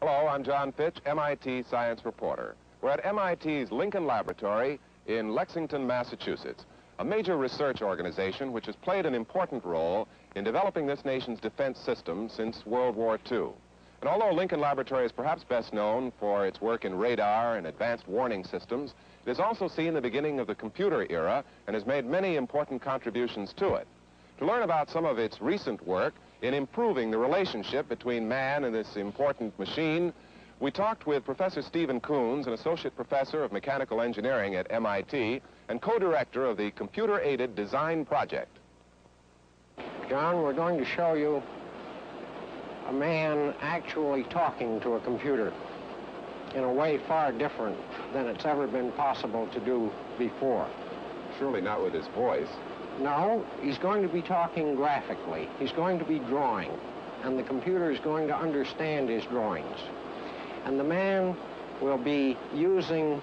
Hello, I'm John Fitch, MIT science reporter. We're at MIT's Lincoln Laboratory in Lexington, Massachusetts, a major research organization which has played an important role in developing this nation's defense system since World War II. And although Lincoln Laboratory is perhaps best known for its work in radar and advanced warning systems, it has also seen the beginning of the computer era and has made many important contributions to it. To learn about some of its recent work in improving the relationship between man and this important machine, we talked with Professor Stephen Coons, an associate professor of mechanical engineering at MIT and co-director of the Computer-Aided Design Project. John, we're going to show you a man actually talking to a computer in a way far different than it's ever been possible to do before. Surely not with his voice. No, he's going to be talking graphically. He's going to be drawing, and the computer is going to understand his drawings. And the man will be using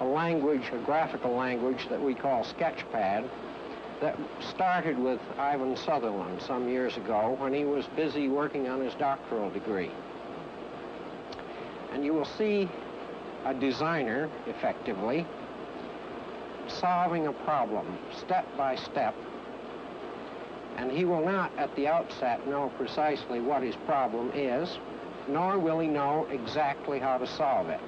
a language, a graphical language that we call Sketchpad, that started with Ivan Sutherland some years ago when he was busy working on his doctoral degree. And you will see a designer, effectively, solving a problem step by step. And he will not, at the outset, know precisely what his problem is, nor will he know exactly how to solve it.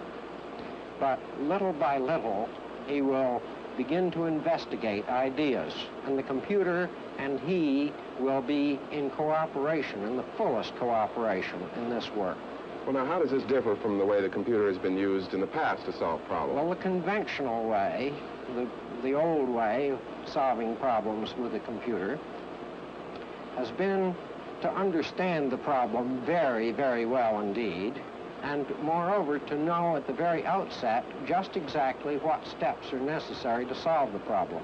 But little by little, he will begin to investigate ideas, and the computer and he will be in cooperation, in the fullest cooperation in this work. Well, now, how does this differ from the way the computer has been used in the past to solve problems? Well, the conventional way, the, the old way of solving problems with a computer has been to understand the problem very, very well indeed, and moreover, to know at the very outset just exactly what steps are necessary to solve the problem.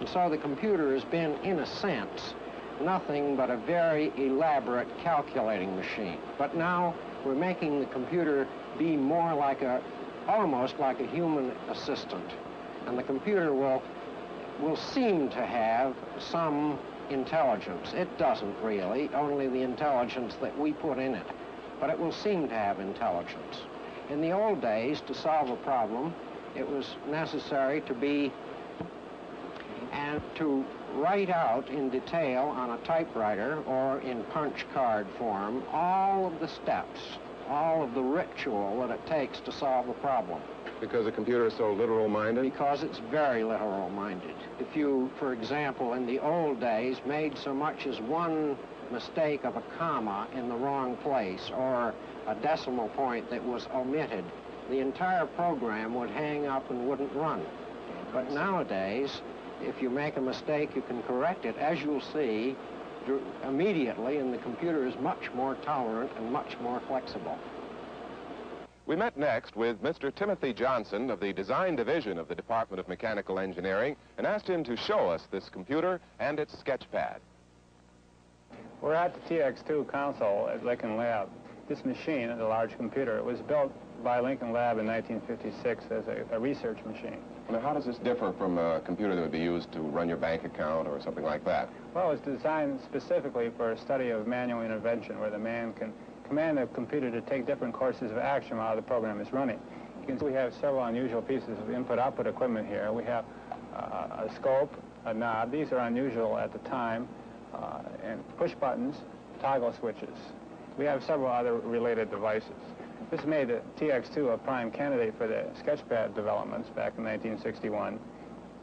And so the computer has been, in a sense, nothing but a very elaborate calculating machine. But now we're making the computer be more like a, almost like a human assistant. And the computer will, will seem to have some intelligence. It doesn't really, only the intelligence that we put in it. But it will seem to have intelligence. In the old days, to solve a problem, it was necessary to be and to write out in detail on a typewriter or in punch card form all of the steps, all of the ritual that it takes to solve a problem. Because the computer is so literal-minded? Because it's very literal-minded. If you, for example, in the old days, made so much as one mistake of a comma in the wrong place or a decimal point that was omitted, the entire program would hang up and wouldn't run. But nowadays, if you make a mistake, you can correct it, as you'll see, immediately, and the computer is much more tolerant and much more flexible. We met next with Mr. Timothy Johnson of the Design Division of the Department of Mechanical Engineering and asked him to show us this computer and its sketchpad. We're at the TX2 console at Lincoln Lab. This machine, a large computer, was built by Lincoln Lab in 1956 as a, a research machine. Now, how does this differ from a computer that would be used to run your bank account or something like that? Well, it's designed specifically for a study of manual intervention where the man can command the computer to take different courses of action while the program is running. You can see we have several unusual pieces of input-output equipment here. We have uh, a scope, a knob. These are unusual at the time, uh, and push buttons, toggle switches. We have several other related devices. This made the TX2 a prime candidate for the Sketchpad developments back in 1961,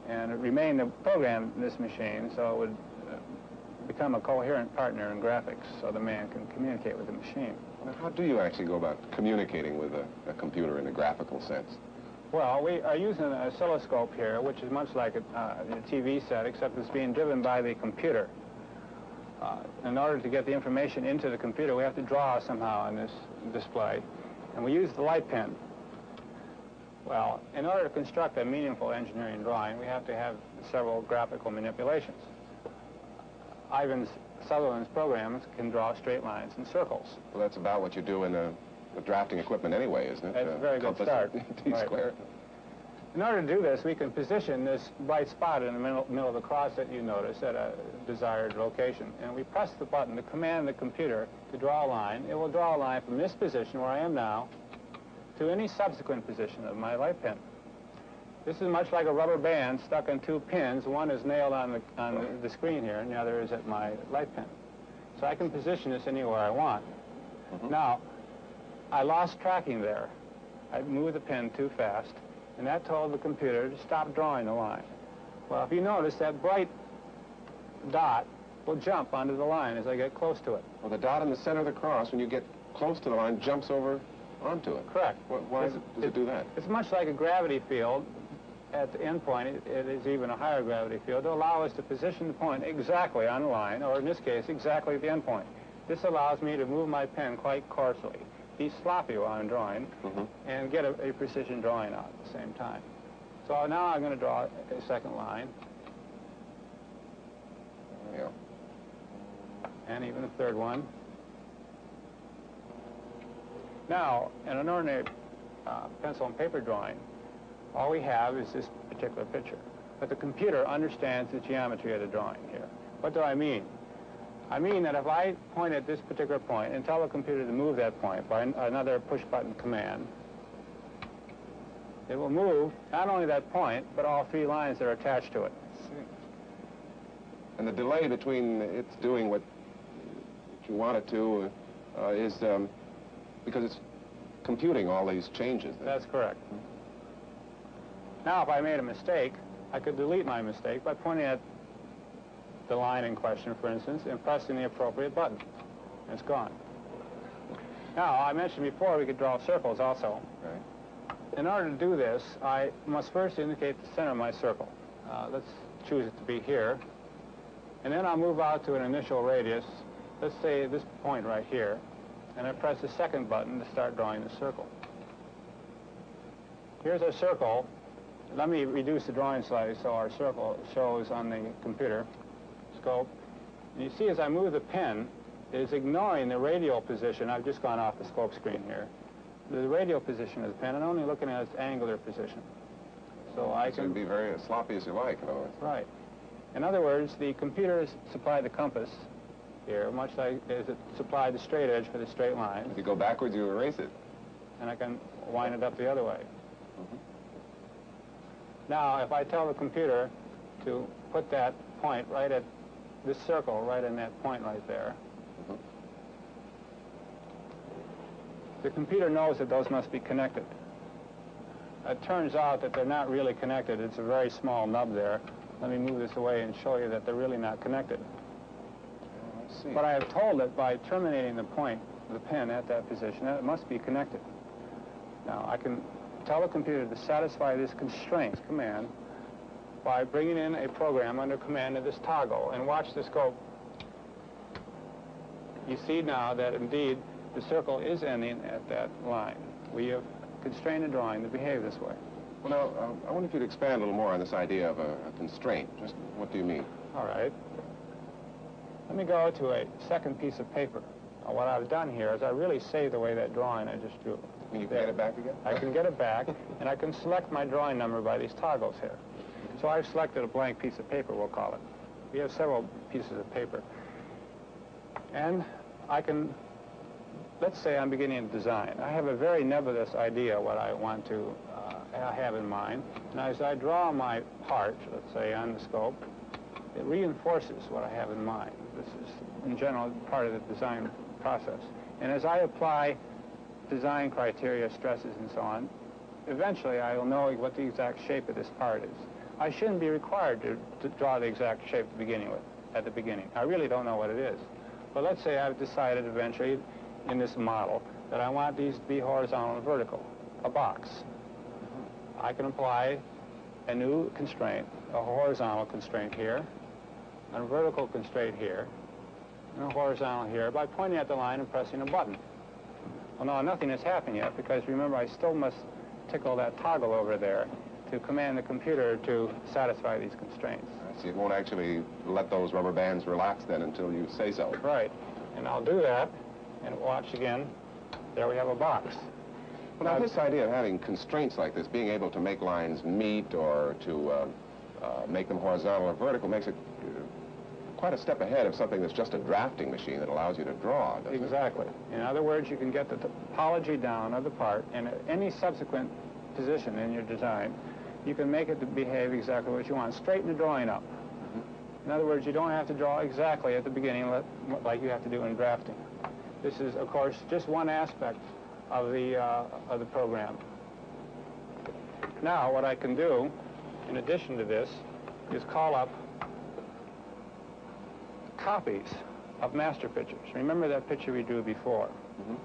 and it remained a program in this machine, so it would uh, become a coherent partner in graphics, so the man can communicate with the machine. Now, how do you actually go about communicating with a, a computer in a graphical sense? Well, we are using an oscilloscope here, which is much like a, uh, a TV set, except it's being driven by the computer. Uh, in order to get the information into the computer, we have to draw somehow on this display. And we use the light pen. Well, in order to construct a meaningful engineering drawing, we have to have several graphical manipulations. Ivan's Sutherland's programs can draw straight lines and circles. Well, that's about what you do in uh, the drafting equipment anyway, isn't it? That's uh, a very good start. T right. squared. In order to do this, we can position this bright spot in the middle, middle of the cross that you notice at a desired location. And we press the button to command the computer to draw a line. It will draw a line from this position where I am now to any subsequent position of my light pen. This is much like a rubber band stuck on two pins. One is nailed on the, on the screen here, and the other is at my light pen. So I can position this anywhere I want. Mm-hmm. Now, I lost tracking there. I moved the pin too fast, and that told the computer to stop drawing the line. Well, if you notice, that bright dot will jump onto the line as I get close to it. Well, the dot in the center of the cross, when you get close to the line, jumps over onto it. Correct. Wh- Why It's- does it do that? It's much like a gravity field. At the end point, it, it is even a higher gravity field to allow us to position the point exactly on the line, or in this case, exactly at the end point. This allows me to move my pen quite coarsely, be sloppy while I'm drawing, Mhm. and get a, a precision drawing out at the same time. So now I'm going to draw a second line, and even a third one. Now, in an ordinary uh, pencil and paper drawing, all we have is this particular picture. But the computer understands the geometry of the drawing here. What do I mean? I mean that if I point at this particular point and tell the computer to move that point by an- another push-button command, it will move not only that point, but all three lines that are attached to it. And the delay between it's doing what you want it to uh, is um, because it's computing all these changes. That's correct. Now, if I made a mistake, I could delete my mistake by pointing at the line in question, for instance, and pressing the appropriate button. And it's gone. Now, I mentioned before we could draw circles also. Right. In order to do this, I must first indicate the center of my circle. Uh, let's choose it to be here. And then I'll move out to an initial radius, let's say this point right here, and I press the second button to start drawing the circle. Here's our circle. Let me reduce the drawing slightly so our circle shows on the computer scope. And you see as I move the pen, it is ignoring the radial position. I've just gone off the scope screen here. The radial position of the pen and only looking at its angular position. So I So can... be very as sloppy as you like, in other. Right. In other words, the computer supplied the compass here, much like as it supplied the straight edge for the straight line, If you go backwards, you erase it. and I can wind it up the other way. Mm-hmm. Now, if I tell the computer to put that point right at this circle, right in that point right there, Mhm. the computer knows that those must be connected. It turns out that they're not really connected. It's a very small nub there. Let me move this away and show you that they're really not connected. I see. But I have told it by terminating the point the pen at that position that it must be connected. Now, I can tell the computer to satisfy this constraint command by bringing in a program under command of this toggle. And watch the scope. You see now that indeed the circle is ending at that line. We have constrained the drawing to behave this way. Well, now, um, I wonder if you'd expand a little more on this idea of a, a constraint. Just what do you mean? All right. Let me go to a second piece of paper. Now, what I've done here is I really saved away that drawing I just drew. You can There. get it back again? I can get it back, and I can select my drawing number by these toggles here. So I've selected a blank piece of paper, we'll call it. We have several pieces of paper. And I can, let's say I'm beginning to design. I have a very nebulous idea what I want to uh, have in mind. And as I draw my part, let's say on the scope, it reinforces what I have in mind. This is, in general, part of the design process. And as I apply design criteria, stresses, and so on, eventually I will know what the exact shape of this part is. I shouldn't be required to, to draw the exact shape to beginning with, at the beginning. I really don't know what it is. But let's say I've decided eventually in this model that I want these to be horizontal and vertical, a box. Mm-hmm. I can apply a new constraint, a horizontal constraint here, and a vertical constraint here, and a horizontal here by pointing at the line and pressing a button. Well, no, nothing has happened yet because remember I still must tickle that toggle over there to command the computer to satisfy these constraints. See. It won't actually let those rubber bands relax then until you say so. Right. And I'll do that and watch again. There we have a box. Well, now, this idea of having constraints like this, being able to make lines meet or to uh, uh, make them horizontal or vertical, makes it uh, quite a step ahead of something that's just a drafting machine that allows you to draw, doesn't it? Exactly. In other words, you can get the topology down of the part and at any subsequent position in your design, you can make it to behave exactly what you want. Straighten the drawing up. In other words, you don't have to draw exactly at the beginning like you have to do in drafting. This is, of course, just one aspect of the, uh, of the program. Now, what I can do, in addition to this, is call up copies of master pictures. Remember that picture we drew before? Mhm.